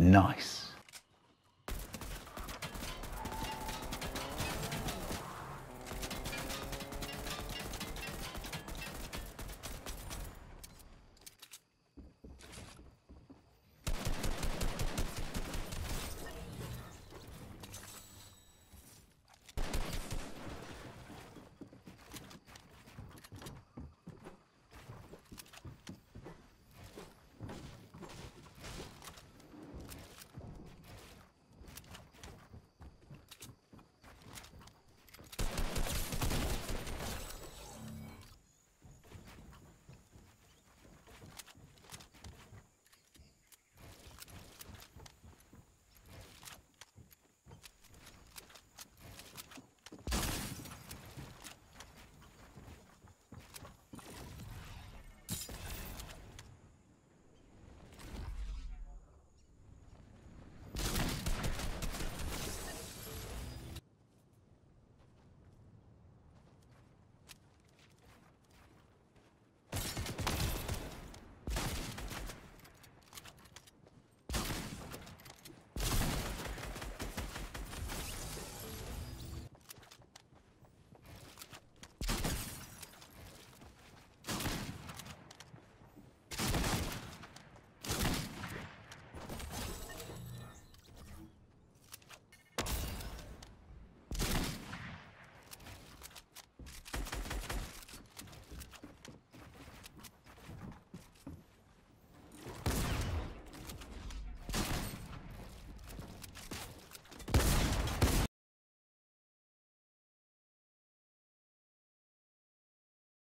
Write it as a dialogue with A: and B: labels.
A: Nice.